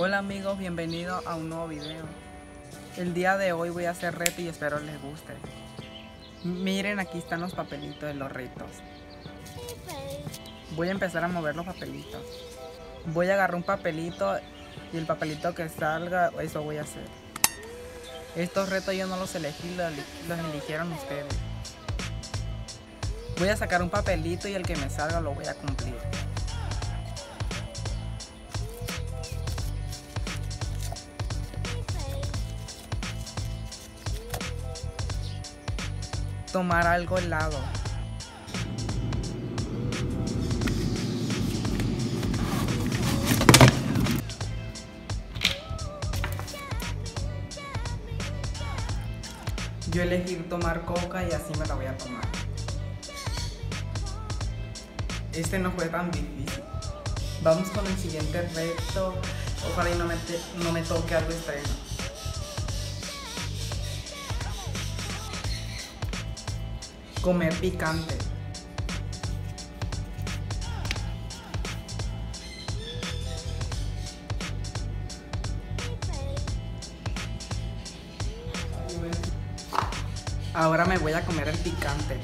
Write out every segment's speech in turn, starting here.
Hola amigos, bienvenidos a un nuevo video. El día de hoy voy a hacer reto y espero les guste. Miren, aquí están los papelitos de los retos. Voy a empezar a mover los papelitos. Voy a agarrar un papelito y el papelito que salga, eso voy a hacer. Estos retos yo no los elegí, los, eligieron ustedes. Voy a sacar un papelito y el que me salga lo voy a cumplir. Tomar algo helado. Yo elegí tomar coca y así me la voy a tomar. Este no fue tan difícil. Vamos con el siguiente reto. Ojalá y no me, no me toque algo extraño. Comer picante. Ahora me voy a comer el picante.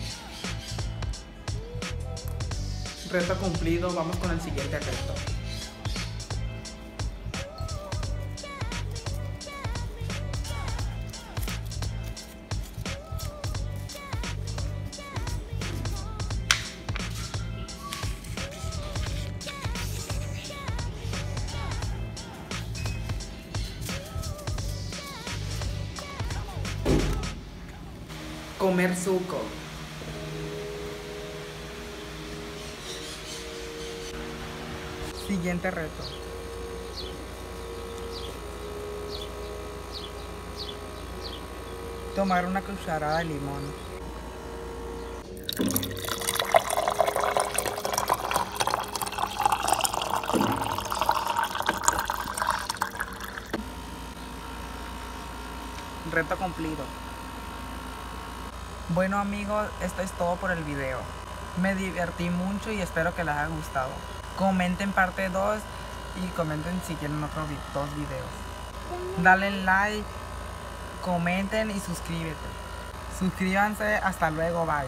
Reto cumplido, vamos con el siguiente reto. Comer suco. Siguiente reto. Tomar una cucharada de limón. Reto cumplido. Bueno amigos, esto es todo por el video. Me divertí mucho y espero que les haya gustado. Comenten parte 2 y comenten si quieren otros dos videos. Dale like, comenten y suscríbete. Suscríbanse, hasta luego, bye.